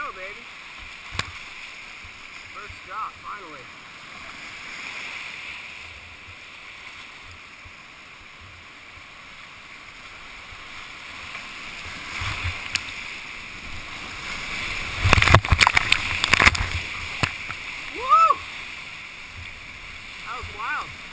go, baby. First drop, finally. Woo! That was wild.